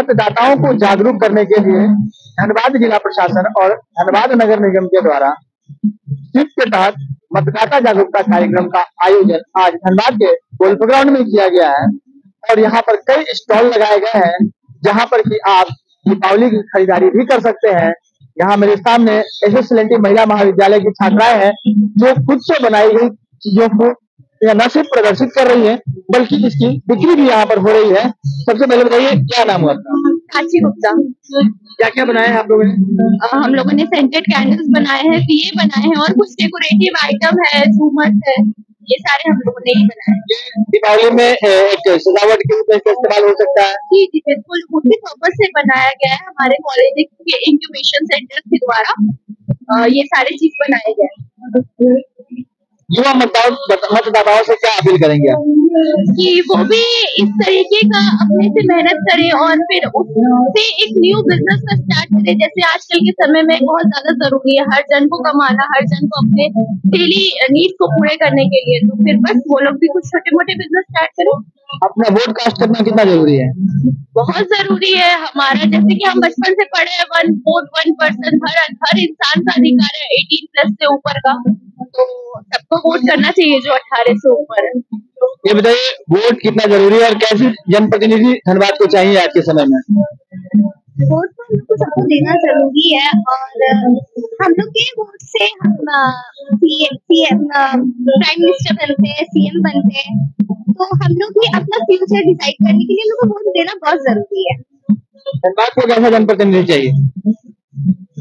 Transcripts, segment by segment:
मतदाताओं को जागरूक करने के लिए धनबाद जिला प्रशासन और धनबाद नगर निगम के द्वारा स्वीप के तहत मतदाता जागरूकता कार्यक्रम का आयोजन आज धनबाद के गोल्फ ग्राउंड में किया गया है। और यहाँ पर कई स्टॉल लगाए गए हैं, जहाँ पर कि आप दीपावली की खरीदारी भी कर सकते हैं। यहाँ मेरे सामने एस महिला महाविद्यालय की छात्राएँ हैं, जो खुद से बनाई गई चीज़ों को या न सिर्फ़ प्रदर्शित कर रही है बल्कि इसकी बिक्री भी यहाँ पर हो रही है। सबसे पहले बताइए क्या नाम हुआ काशी गुप्ता। क्या क्या बनाए हैं आप लोगों ने? हम लोगों ने सेंटेड कैंडल्स बनाए हैं दिए बनाए हैं और कुछ डेकोरेटिव आइटम है झूमर है ये सारे हम लोगों ने ही बनाए। दीपावली में एक सजावट के रूप में इस्तेमाल हो सकता है। जी जी बिल्कुल उसी पर्पज से बनाया गया है हमारे कॉलेज के इंक्यूबेशन सेंटर के द्वारा ये सारे चीज़ बनाए गए युवा मतदाताओं मतदाताओं से क्या अपील करेंगे? आप कि वो भी इस तरीके का अपने से मेहनत करे और फिर उससे एक न्यू बिज़नेस का स्टार्ट करे। जैसे आजकल के समय में बहुत ज़्यादा ज़रूरी है। हर जन को कमाना हर जन को अपने डेली नीड को पूरे करने के लिए। तो फिर बस वो लोग भी कुछ छोटे मोटे बिज़नेस स्टार्ट करें। अपना वोट कास्ट करना कितना ज़रूरी है? बहुत ज़रूरी है हमारा। जैसे कि हम बचपन से पढ़े हैं वन वोट वन पर्सन हर हर इंसान का अधिकार है एटीन प्लस से ऊपर का। तो सबको वोट करना चाहिए जो अठारह से ऊपर है। ये बताइए वोट कितना ज़रूरी है और कैसी जनप्रतिनिधि धनबाद को चाहिए आज के समय में? वोट तो हम लोग को सबको देना ज़रूरी है और हम लोग के वोट से हम प्राइम मिनिस्टर बनते हैं सीएम बनते हैं। तो हम लोग भी अपना फ्यूचर डिसाइड करने के लिए लोगों को वोट देना बहुत ज़रूरी है। धनबाद को कैसा जनप्रतिनिधि चाहिए?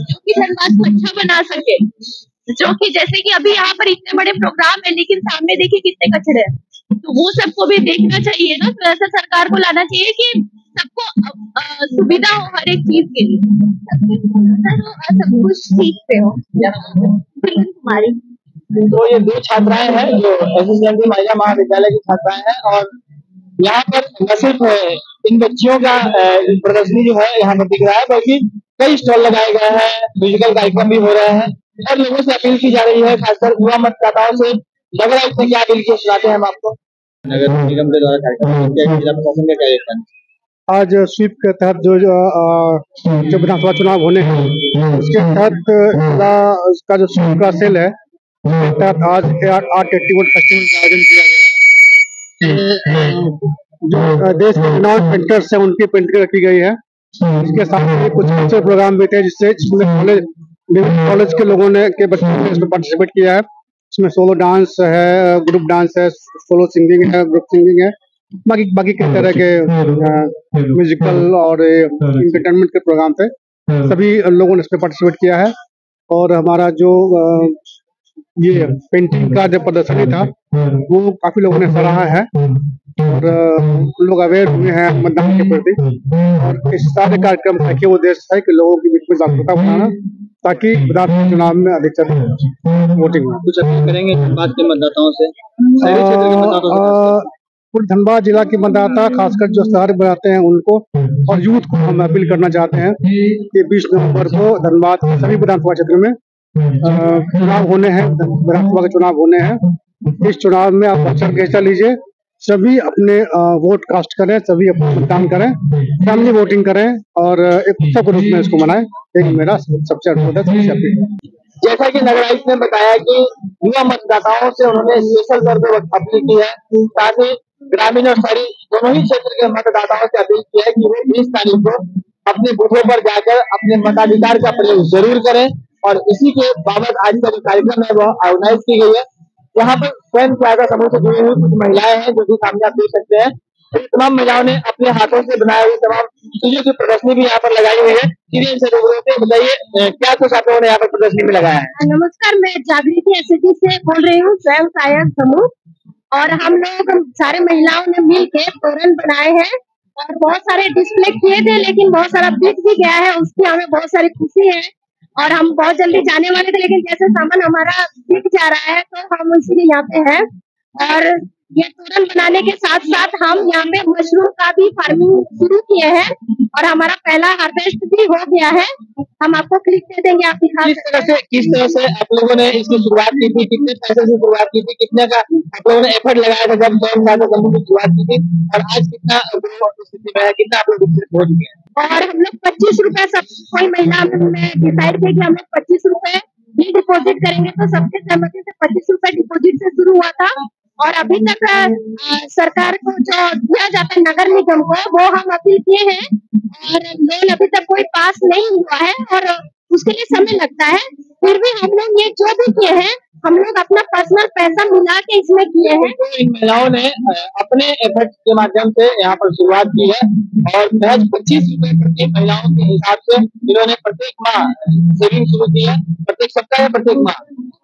जो कि धनबाद को अच्छा बना सके। जो कि जैसे कि अभी यहाँ पर इतने बड़े प्रोग्राम है, लेकिन सामने देखिए कितने कचरे हैं। तो वो सबको भी देखना चाहिए ना तो ऐसा सरकार को लाना चाहिए कि सबको सुविधा हो हर एक चीज़ के लिए। सब कुछ ठीक हो। तो ये दो छात्राएँ हैं, जो एस एस महिला महाविद्यालय की छात्राएँ हैं, और यहाँ पर न सिर्फ़ इन बच्चियों का प्रदर्शनी जो है यहाँ पर दिख रहा है, बल्कि कई स्टॉल लगाए गए हैं, म्यूजिकल कार्यक्रम भी हो रहे हैं। और लोगों से अपील की जा रही है खासकर युवा मतदाताओं से। नगर आयुक्त ने क्या अपील की सुनाते हैं हम आपको? नगर निगम के द्वारा कार्यक्रम जिला प्रशासन का क्या योगदान? आज स्वीप के तहत जो जो, जो विधानसभा चुनाव होने हैं उसके तहत का जो स्वीप का सेल है उसके तहत आज आर्ट एक्टिवल फेस्टिवल का आयोजन किया गया है। जो देश के चुनाव पेंटर्स है उनकी पेंटिंग रखी गई है। इसके साथ ही कुछ कल्चर प्रोग्राम भी थे जिससे कॉलेज विभिन्न कॉलेज के लोगों ने, के बच्चों ने इसमें पार्टिसिपेट किया है। इसमें सोलो डांस है ग्रुप डांस है सोलो सिंगिंग है ग्रुप सिंगिंग है। बाकी बाकी कई तरह के म्यूजिकल और इंटरटेनमेंट के प्रोग्राम थे, सभी लोगों ने इसमें पार्टिसिपेट किया है। और हमारा जो ये पेंटिंग का जो प्रदर्शनी था, वो काफ़ी लोगों ने सराहा है। और लोग अवेयर हुए हैं मतदान के प्रति। और इस सारे कार्यक्रम का ही उद्देश्य है कि लोगों के बीच में जागरूकता बढ़ाना ताकि विधानसभा चुनाव में अधिक से अधिक वोटिंग हो। कुछ अपील करेंगे धनबाद के मतदाताओं से? पूरे धनबाद जिला के मतदाता खासकर जो शहर रहते हैं उनको और यूथ को हम अपील करना चाहते हैं कि बीस नवंबर को धनबाद के सभी विधानसभा क्षेत्र में चुनाव होने हैं विधानसभा के चुनाव होने हैं। इस चुनाव में आप बढ़ चढ़ के हिस्सा लीजिए सभी अपने वोट कास्ट करें, सभी अपना मतदान करें फैमिली वोटिंग करें और एक उत्सव के रूप में इसको मनाएँ। एक मेरा सबसे अनुरोध है, सबसे अपील जैसा कि नगर आयुक्त ने बताया कि युवा मतदाताओं से उन्होंने स्पेशल तौर पर अपील की है साथ ही ग्रामीण और शहरी दोनों ही क्षेत्र के मतदाताओं से अपील की है कि वो बीस तारीख को अपने बूथों पर जाकर अपने मताधिकार का प्रयोग ज़रूर करें और इसी के बाबत आज का जो कार्यक्रम है, वह ऑर्गेनाइज की गई है। यहाँ पर स्वयं सहायता समूह से जुड़ी हुई कुछ महिलाएँ हैं जो भी सामने आप देख सकते हैं। इन तमाम महिलाओं ने अपने हाथों से बनाए हुए तमाम चीज़ों की प्रदर्शनी भी यहाँ पर लगाई हुई है। सीधे इनसे रूबरू होते। बताइए क्या कुछ आप लोगों ने यहाँ पर प्रदर्शनी में लगाया है? नमस्कार, मैं जागृति एसएसजी से बोल रही हूँ, स्वयं सहायक समूह। और हम लोग सारे महिलाओं ने मिल के तोरण बनाए हैं और बहुत सारे डिस्प्ले किए थे, लेकिन बहुत सारा बिक भी गया है, उसकी हमें बहुत सारी खुशी है। और हम बहुत जल्दी जाने वाले थे, लेकिन जैसे सामान हमारा बिक जा रहा है तो हम इसीलिए यहाँ पे हैं। और ये तोरण बनाने के साथ साथ हम यहाँ पे मशरूम का भी फ़ार्मिंग शुरू किए हैं, और हमारा पहला हार्वेस्ट भी हो गया है। हम आपको क्लिक दे देंगे, आप दिखा किस तरह से, किस तरह से आप लोगों ने इसकी शुरुआत की थी, कितने पैसे से शुरुआत की थी, कितने का आप लोगों ने एफर्ट लगाया था जब की शुरुआत की थी, और आज कितना स्थिति में है, कितना आप लोग हो चुके हैं? और हम लोग पच्चीस रुपए सब कोई महिला में डिसाइड किया कि हम लोग पच्चीस रूपए ही डिपॉजिट करेंगे तो सबके सहमति से पच्चीस रुपए डिपोजिट से शुरू हुआ था। और अभी तक सरकार को जो दिया जाता है नगर निगम को, वो हम अपील किए हैं। और लोन अभी तक कोई पास नहीं हुआ है और उसके लिए समय लगता है। फिर भी हम लोग ये जो भी किए हैं हम लोग अपना पर्सनल पैसा मिला के इसमें किए हैं। तो इन महिलाओं ने अपने एफर्ट के माध्यम से यहाँ पर शुरुआत की है। और महज पच्चीस रूपए प्रति महिलाओं के हिसाब से इन्होंने प्रत्येक माह सेविंग शुरू की है। प्रत्येक सप्ताह या प्रत्येक माह?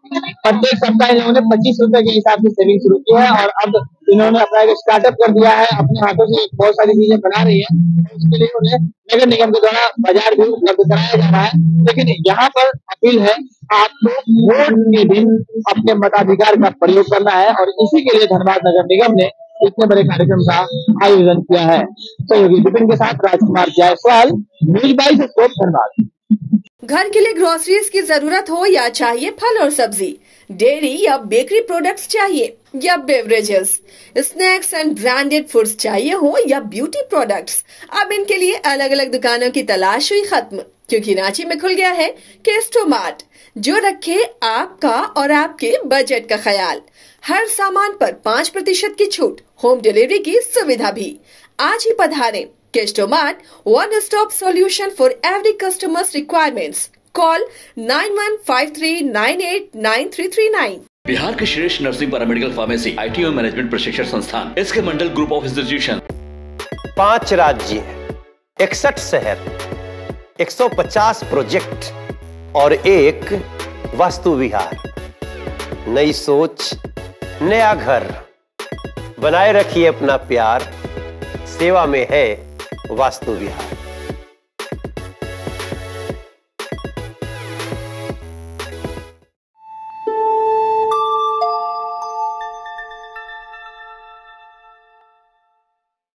प्रत्येक सप्ताह इन्होंने पच्चीस रूपए के हिसाब से सेविंग शुरू की है और अब इन्होंने अपना एक स्टार्टअप कर दिया है, अपने हाथों से बहुत सारी चीज़ें बना रही है। उसके लिए उन्हें नगर निगम के द्वारा बाज़ार भी उपलब्ध कराया जा रहा है। लेकिन यहाँ पर अपील है, आपको वोट के दिन अपने मताधिकार का प्रयोग करना है और इसी के लिए धनबाद नगर निगम ने इतने बड़े कार्यक्रम का आयोजन किया है। सहयोगी विपिन के साथ राजकुमार जायसवाल न्यूज़ बाईस धनबाद। घर के लिए ग्रोसरीज की ज़रूरत हो या चाहिए फल और सब्ज़ी डेयरी या बेकरी प्रोडक्ट्स चाहिए या beverages snacks and branded foods चाहिए हो या ब्यूटी प्रोडक्ट्स अब इनके लिए अलग अलग दुकानों की तलाश हुई खत्म, क्योंकि रांची में खुल गया है केस्टो मार्ट जो रखे आपका और आपके बजट का ख्याल। हर सामान पर पाँच प्रतिशत की छूट होम डिलीवरी की सुविधा भी। आज ही पधारें। Kestomat, one stop solution for every customer's requirements. Call 9153989339. Bihar के श्रेष्ठ nursing paramedical pharmacy I T management प्रशिक्षण संस्थान इसके मंडल ग्रुप ऑफ़ इंस्टीट्यूशन पाँच राज्य इकसठ शहर 150 प्रोजेक्ट और एक वास्तु विहार। नई सोच नया घर। बनाए रखिए अपना प्यार। सेवा में है वास्तु विहार।